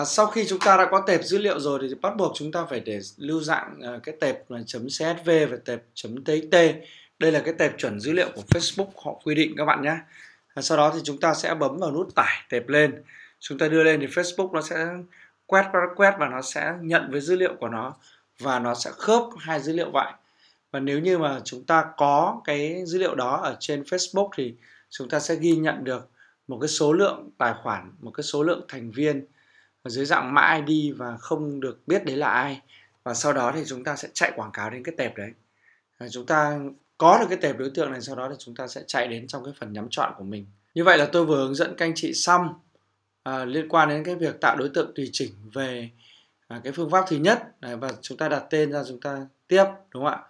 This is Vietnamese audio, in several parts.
À, sau khi chúng ta đã có tệp dữ liệu rồi thì bắt buộc chúng ta phải để lưu dạng à, cái tệp là .csv và tệp .txt. Đây là cái tệp chuẩn dữ liệu của Facebook họ quy định các bạn nhé. À, sau đó thì chúng ta sẽ bấm vào nút tải tệp lên. Chúng ta đưa lên thì Facebook nó sẽ quét quét và nó sẽ nhận với dữ liệu của nó và nó sẽ khớp hai dữ liệu vậy. Và nếu như mà chúng ta có cái dữ liệu đó ở trên Facebook thì chúng ta sẽ ghi nhận được một cái số lượng tài khoản, một cái số lượng thành viên dưới dạng mã ID và không được biết đấy là ai. Và sau đó thì chúng ta sẽ chạy quảng cáo đến cái tệp đấy. Chúng ta có được cái tệp đối tượng này sau đó thì chúng ta sẽ chạy đến trong cái phần nhắm chọn của mình. Như vậy là tôi vừa hướng dẫn các anh chị xong à, liên quan đến cái việc tạo đối tượng tùy chỉnh về à, cái phương pháp thứ nhất. Đấy, và chúng ta đặt tên ra chúng ta tiếp đúng không ạ?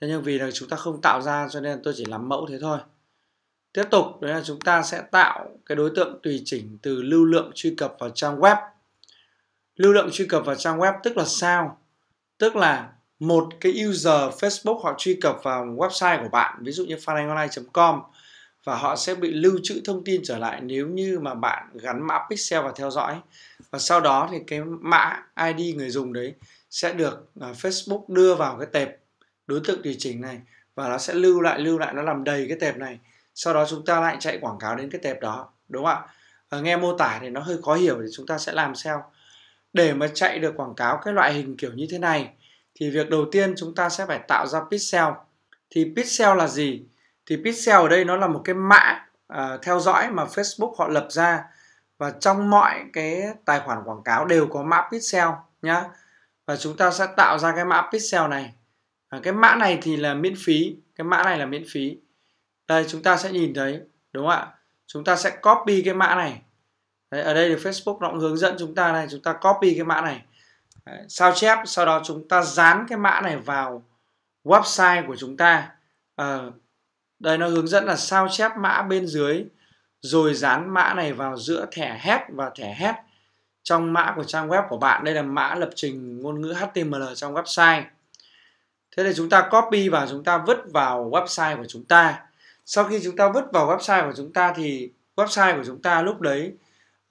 Thế nhưng vì là chúng ta không tạo ra cho nên tôi chỉ làm mẫu thế thôi. Tiếp tục đấy là chúng ta sẽ tạo cái đối tượng tùy chỉnh từ lưu lượng truy cập vào trang web lưu lượng truy cập vào trang web tức là sao? Tức là một cái user Facebook họ truy cập vào website của bạn, ví dụ như phananhonline.com và họ sẽ bị lưu trữ thông tin trở lại nếu như mà bạn gắn mã pixel vào theo dõi. Và sau đó thì cái mã ID người dùng đấy sẽ được à, Facebook đưa vào cái tệp đối tượng tùy chỉnh này, và nó sẽ lưu lại lưu lại, nó làm đầy cái tệp này. Sau đó chúng ta lại chạy quảng cáo đến cái tệp đó, đúng không ạ? Nghe mô tả thì nó hơi khó hiểu thì chúng ta sẽ làm sao? Để mà chạy được quảng cáo cái loại hình kiểu như thế này thì việc đầu tiên chúng ta sẽ phải tạo ra pixel. Thì pixel là gì? Thì pixel ở đây nó là một cái mã uh, à, theo dõi mà Facebook họ lập ra. Và trong mọi cái tài khoản quảng cáo đều có mã pixel nhá. Và chúng ta sẽ tạo ra cái mã pixel này. À, cái mã này thì là miễn phí cái mã này là miễn phí. Đây chúng ta sẽ nhìn thấy đúng không ạ? Chúng ta sẽ copy cái mã này. Đấy, ở đây thì Facebook nó cũng hướng dẫn chúng ta này chúng ta copy cái mã này. Đấy, sao chép? Sau đó chúng ta dán cái mã này vào website của chúng ta. À, đây nó hướng dẫn là sao chép mã bên dưới rồi dán mã này vào giữa thẻ head và thẻ head trong mã của trang web của bạn. Đây là mã lập trình ngôn ngữ HTML trong website. Thế thì chúng ta copy và chúng ta vứt vào website của chúng ta. Sau khi chúng ta vứt vào website của chúng ta thì website của chúng ta lúc đấy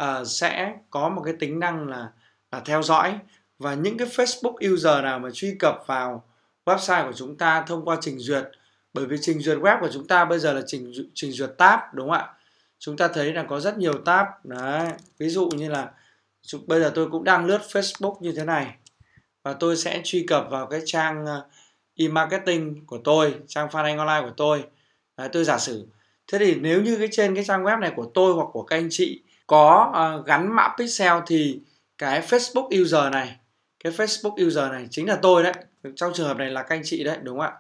uh, sẽ có một cái tính năng là là theo dõi. Và những cái Facebook user nào mà truy cập vào website của chúng ta thông qua trình duyệt bởi vì trình duyệt web của chúng ta bây giờ là trình trình duyệt tab đúng không ạ? Chúng ta thấy là có rất nhiều tab. Đấy ví dụ như là bây giờ tôi cũng đang lướt Facebook như thế này. Và tôi sẽ truy cập vào cái trang ờ, e-marketing của tôi trang fan anh online của tôi. Đấy, tôi giả sử. Thế thì nếu như cái trên cái trang web này của tôi hoặc của các anh chị có uh, gắn mã pixel thì cái Facebook user này cái Facebook user này chính là tôi đấy. Trong trường hợp này là các anh chị đấy đúng không ạ?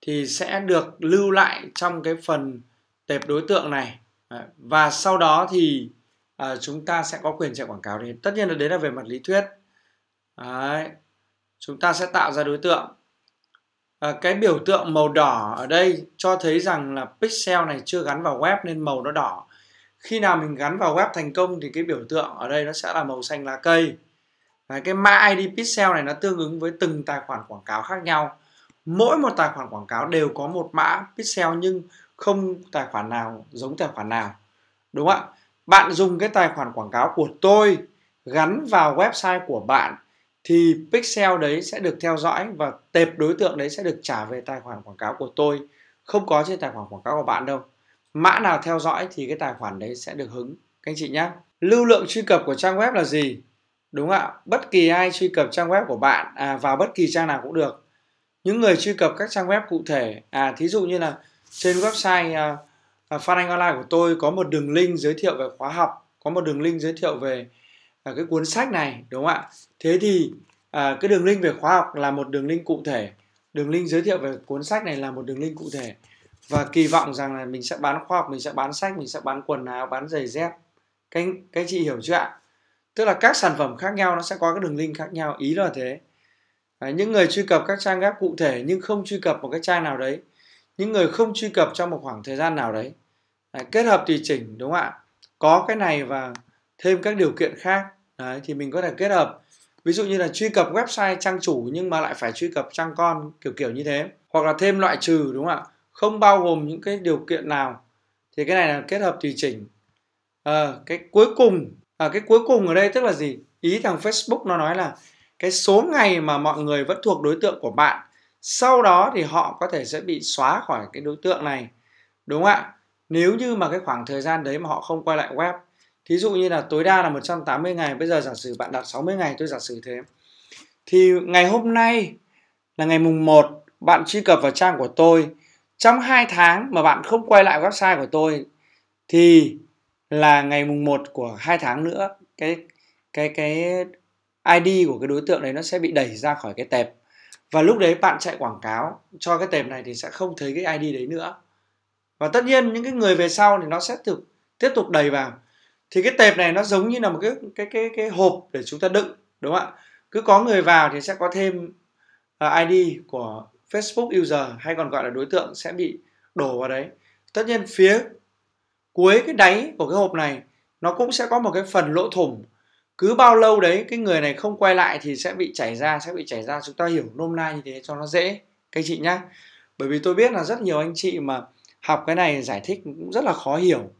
Thì sẽ được lưu lại trong cái phần tệp đối tượng này. Và sau đó thì uh, chúng ta sẽ có quyền chạy quảng cáo đấy. tất nhiên là đấy là về mặt lý thuyết. Đấy. chúng ta sẽ tạo ra đối tượng. À, cái biểu tượng màu đỏ ở đây cho thấy rằng là pixel này chưa gắn vào web nên màu nó đỏ khi nào mình gắn vào web thành công thì cái biểu tượng ở đây nó sẽ là màu xanh lá cây. Đấy, cái mã ID pixel này nó tương ứng với từng tài khoản quảng cáo khác nhau. Mỗi một tài khoản quảng cáo đều có một mã pixel nhưng không tài khoản nào giống tài khoản nào đúng không ạ? Bạn dùng cái tài khoản quảng cáo của tôi gắn vào website của bạn thì pixel đấy sẽ được theo dõi và tệp đối tượng đấy sẽ được trả về tài khoản quảng cáo của tôi. Không có trên tài khoản quảng cáo của bạn đâu mã nào theo dõi thì cái tài khoản đấy sẽ được hứng. Các anh chị nhé lưu lượng truy cập của trang web là gì? Đúng ạ. Bất kỳ ai truy cập trang web của bạn à, vào bất kỳ trang nào cũng được. Những người truy cập các trang web cụ thể à thí dụ như là trên website à, à, Phan Anh Online của tôi có một đường link giới thiệu về khóa học có một đường link giới thiệu về à, cái cuốn sách này đúng không ạ? Thế thì à, cái đường link về khóa học là một đường link cụ thể. Đường link giới thiệu về cuốn sách này là một đường link cụ thể và kỳ vọng rằng là mình sẽ bán khoa học mình sẽ bán sách mình sẽ bán quần áo bán giày dép. Các cái các chị hiểu chưa ạ? Tức là các sản phẩm khác nhau nó sẽ có cái đường link khác nhau ý là thế. À, những người truy cập các trang web cụ thể nhưng không truy cập một cái trang nào đấy những người không truy cập trong một khoảng thời gian nào đấy, à, kết hợp tùy chỉnh đúng không ạ? Có cái này và thêm các điều kiện khác. Đấy, thì mình có thể kết hợp. Ví dụ như là truy cập website trang chủ nhưng mà lại phải truy cập trang con kiểu kiểu như thế. Hoặc là thêm loại trừ đúng không ạ? Không bao gồm những cái điều kiện nào. Thì cái này là kết hợp tùy chỉnh. À, cái cuối cùng à, cái cuối cùng ở đây tức là gì? Ý thằng Facebook nó nói là cái số ngày mà mọi người vẫn thuộc đối tượng của bạn sau đó thì họ có thể sẽ bị xóa khỏi cái đối tượng này. Đúng không ạ? Nếu như mà cái khoảng thời gian đấy mà họ không quay lại web thí dụ như là tối đa là 180 ngày bây giờ giả sử bạn đặt 60 ngày tôi giả sử thế. Thì ngày hôm nay là ngày mùng 1 bạn truy cập vào trang của tôi trong 2 tháng mà bạn không quay lại website của tôi thì là ngày mùng 1 của hai tháng nữa cái cái cái ID của cái đối tượng đấy nó sẽ bị đẩy ra khỏi cái tệp. Và lúc đấy bạn chạy quảng cáo cho cái tệp này thì sẽ không thấy cái ID đấy nữa. Và tất nhiên những cái người về sau thì nó sẽ thực tiếp tục đẩy vào. Thì cái tệp này nó giống như là một cái cái cái cái hộp để chúng ta đựng đúng không ạ? Cứ có người vào thì sẽ có thêm ờ, uh, ID của Facebook user hay còn gọi là đối tượng sẽ bị đổ vào đấy. Tất nhiên phía cuối cái đáy của cái hộp này nó cũng sẽ có một cái phần lỗ thủng. Cứ bao lâu đấy cái người này không quay lại thì sẽ bị chảy ra sẽ bị chảy ra. Chúng ta hiểu nôm na như thế cho nó dễ các anh chị nhá. Bởi vì tôi biết là rất nhiều anh chị mà học cái này giải thích cũng rất là khó hiểu.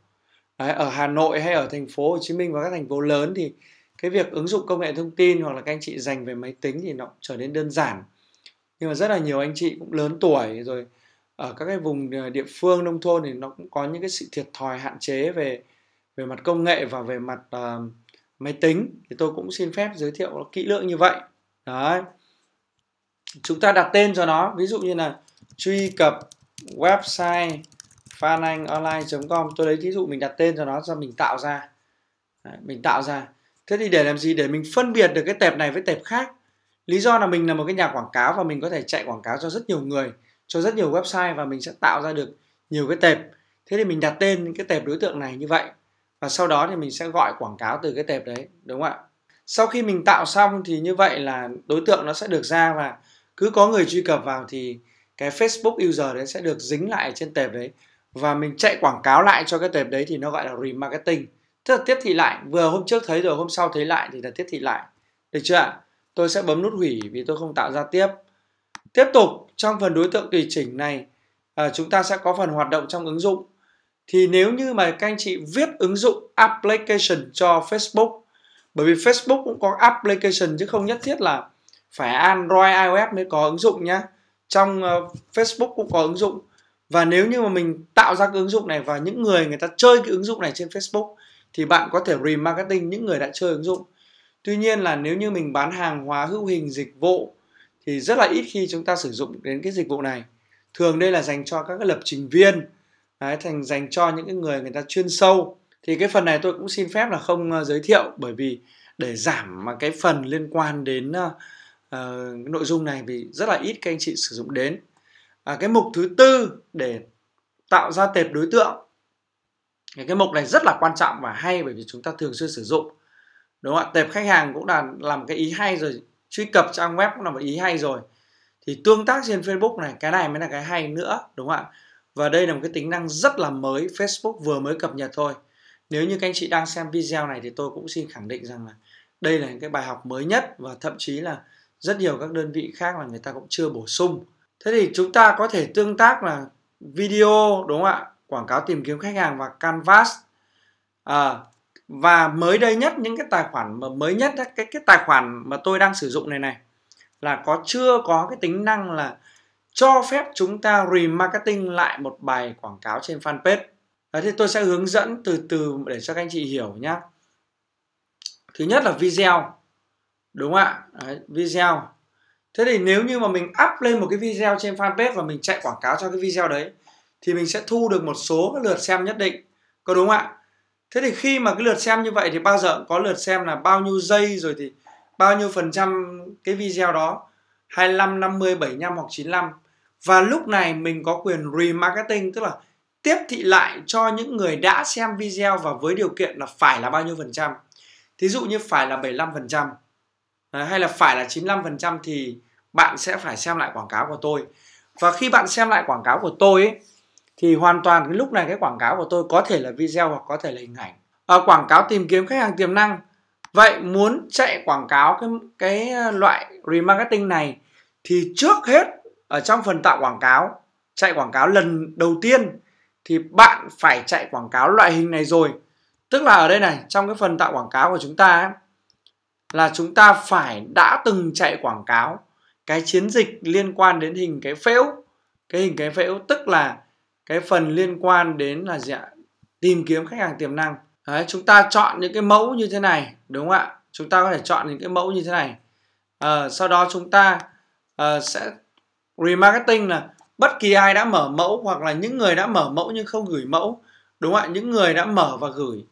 Đấy, ở Hà Nội hay ở thành phố Hồ Chí Minh và các thành phố lớn thì cái việc ứng dụng công nghệ thông tin hoặc là các anh chị dành về máy tính thì nó trở nên đơn giản nhưng mà rất là nhiều anh chị cũng lớn tuổi rồi ở các cái vùng ờ, địa phương nông thôn thì nó cũng có những cái sự thiệt thòi hạn chế về về mặt công nghệ và về mặt uh, máy tính. Thì tôi cũng xin phép giới thiệu kỹ lưỡng như vậy. Đấy. Chúng ta đặt tên cho nó. Ví dụ như là truy cập website phananhonline.com tôi lấy ví dụ mình đặt tên cho nó cho mình tạo ra. Đấy, mình tạo ra. Thế thì để làm gì? Để mình phân biệt được cái tệp này với tệp khác lý do là mình là một cái nhà quảng cáo và mình có thể chạy quảng cáo cho rất nhiều người, cho rất nhiều website và mình sẽ tạo ra được nhiều cái tệp. Thế thì mình đặt tên cái tệp đối tượng này như vậy và sau đó thì mình sẽ gọi quảng cáo từ cái tệp đấy, đúng không ạ? Sau khi mình tạo xong thì như vậy là đối tượng nó sẽ được ra và cứ có người truy cập vào thì cái Facebook user đấy sẽ được dính lại trên tệp đấy và mình chạy quảng cáo lại cho cái tệp đấy thì nó gọi là remarketing. Tức là tiếp thị lại, vừa hôm trước thấy rồi, hôm sau thấy lại thì là tiếp thị lại. Được chưa ạ? Tôi sẽ bấm nút hủy vì tôi không tạo ra tiếp. Tiếp tục trong phần đối tượng tùy chỉnh này à, chúng ta sẽ có phần hoạt động trong ứng dụng. Thì nếu như mà các anh chị viết ứng dụng application cho Facebook bởi vì Facebook cũng có application chứ không nhất thiết là phải Android iOS mới có ứng dụng nhá. Trong uh, Facebook cũng có ứng dụng. Và nếu như mà mình tạo ra cái ứng dụng này và những người người ta chơi cái ứng dụng này trên Facebook thì bạn có thể remarketing những người đã chơi ứng dụng tuy nhiên là nếu như mình bán hàng hóa hữu hình dịch vụ thì rất là ít khi chúng ta sử dụng đến cái dịch vụ này. Thường đây là dành cho các cái lập trình viên Đấy, thành dành cho những cái người người ta chuyên sâu. Thì cái phần này tôi cũng xin phép là không ờ, giới thiệu bởi vì để giảm mà cái phần liên quan đến uh, nội dung này vì rất là ít các anh chị sử dụng đến. À, cái mục thứ tư để tạo ra tệp đối tượng. Cái mục này rất là quan trọng và hay bởi vì chúng ta thường xuyên sử dụng đúng không ạ? Tệp khách hàng cũng là làm cái ý hay rồi. Truy cập trang web cũng là một ý hay rồi. Thì tương tác trên Facebook này cái này mới là cái hay nữa đúng không ạ? Và đây là một cái tính năng rất là mới. Facebook vừa mới cập nhật thôi. Nếu như các anh chị đang xem video này thì tôi cũng xin khẳng định rằng là đây là cái bài học mới nhất và thậm chí là rất nhiều các đơn vị khác là người ta cũng chưa bổ sung. Thế thì chúng ta có thể tương tác là video đúng không ạ? Quảng cáo tìm kiếm khách hàng và canvas. À, và mới đây nhất những cái tài khoản mà mới nhất cái cái tài khoản mà tôi đang sử dụng này này là có chưa có cái tính năng là cho phép chúng ta remarketing lại một bài quảng cáo trên fanpage. Đấy, thì tôi sẽ hướng dẫn từ từ để cho các anh chị hiểu nhé thứ nhất là video đúng không ạ? Đấy, video. Thế thì nếu như mà mình up lên một cái video trên fanpage và mình chạy quảng cáo cho cái video đấy thì mình sẽ thu được một số cái lượt xem nhất định. Có đúng không ạ? Thế thì khi mà cái lượt xem như vậy thì bao giờ có lượt xem là bao nhiêu giây rồi thì bao nhiêu phần trăm cái video đó? 25, 50, 75 hoặc 95 và lúc này mình có quyền remarketing tức là tiếp thị lại cho những người đã xem video và với điều kiện là phải là bao nhiêu phần trăm. Thí dụ như phải là 75 phần trăm hay là phải là 95 phần trăm thì bạn sẽ phải xem lại quảng cáo của tôi. Và khi bạn xem lại quảng cáo của tôi ấy, thì hoàn toàn cái lúc này cái quảng cáo của tôi có thể là video hoặc có thể là hình ảnh. À, quảng cáo tìm kiếm khách hàng tiềm năng. Vậy muốn chạy quảng cáo cái cái ờ, loại remarketing này thì trước hết ở trong phần tạo quảng cáo chạy quảng cáo lần đầu tiên thì bạn phải chạy quảng cáo loại hình này rồi. Tức là ở đây này trong cái phần tạo quảng cáo của chúng ta ấy, là chúng ta phải đã từng chạy quảng cáo cái chiến dịch liên quan đến hình cái phễu. Cái hình cái phễu tức là cái phần liên quan đến là gì ạ? Tìm kiếm khách hàng tiềm năng. Đấy, chúng ta chọn những cái mẫu như thế này đúng không ạ? Chúng ta có thể chọn những cái mẫu như thế này. À, sau đó chúng ta à, sẽ remarketing là bất kỳ ai đã mở mẫu hoặc là những người đã mở mẫu nhưng không gửi mẫu đúng không ạ? Những người đã mở và gửi.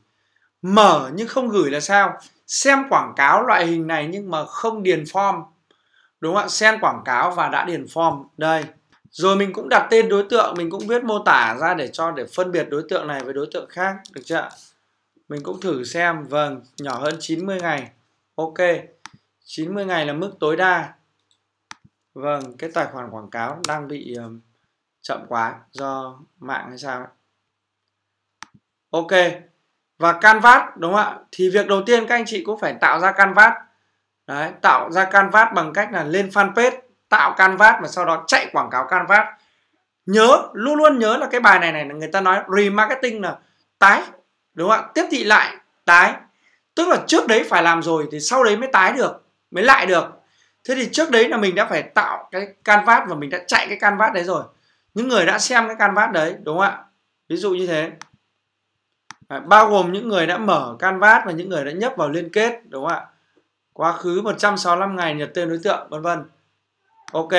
Mở nhưng không gửi là sao? Xem quảng cáo loại hình này nhưng mà không điền form đúng không ạ? Xem quảng cáo và đã điền form. Đây rồi mình cũng đặt tên đối tượng mình cũng viết mô tả ra để cho để phân biệt đối tượng này với đối tượng khác được chưa mình cũng thử xem vâng nhỏ hơn 90 ngày. Ok 90 ngày là mức tối đa. Vâng cái tài khoản quảng cáo đang bị um, chậm quá do mạng hay sao ấy. ok và canvas đúng không ạ? Thì việc đầu tiên các anh chị cũng phải tạo ra canvas. Đấy tạo ra canvas bằng cách là lên fanpage tạo canvas và sau đó chạy quảng cáo canvas. Nhớ luôn luôn nhớ là cái bài này này là người ta nói remarketing là tái đúng không ạ? Tiếp thị lại tái. Tức là trước đấy phải làm rồi thì sau đấy mới tái được mới lại được. Thế thì trước đấy là mình đã phải tạo cái canvas và mình đã chạy cái canvas đấy rồi. Những người đã xem cái canvas đấy đúng không ạ? Ví dụ như thế. À, bao gồm những người đã mở canvas và những người đã nhấp vào liên kết đúng không ạ? Quá khứ 165 ngày nhập tên đối tượng vân vân ok.